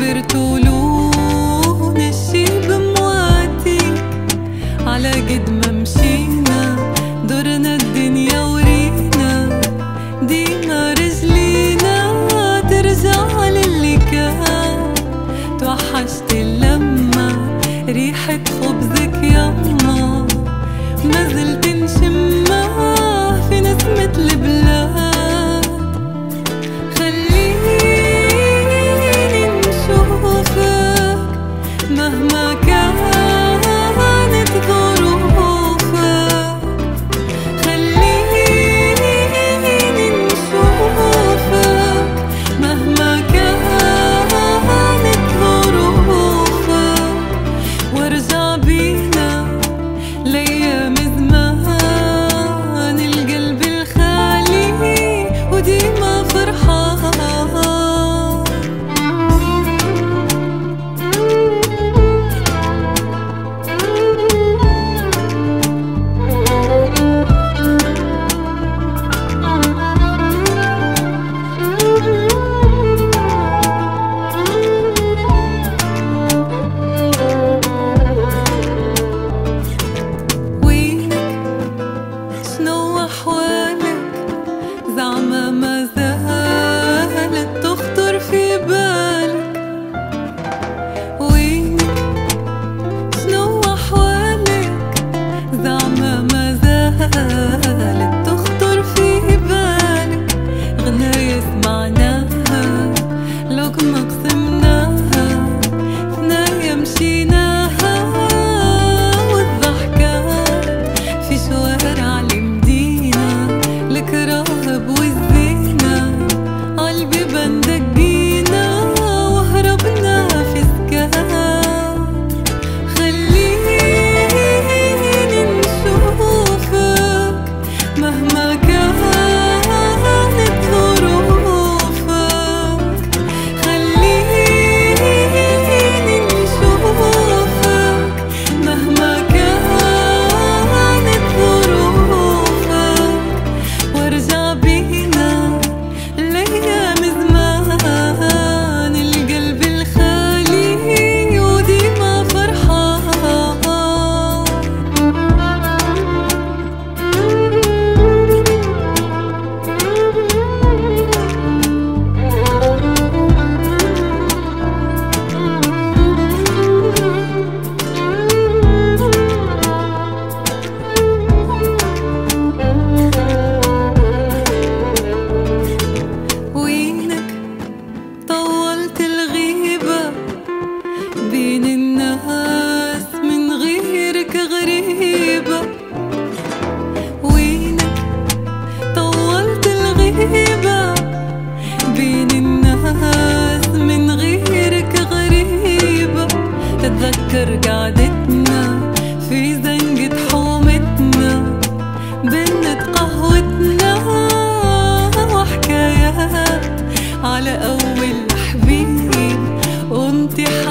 bir tudo بتذكر قعدتنا في زنقة حومتنا بنة قهوتنا وحكايات على أول حبيب. وامتحان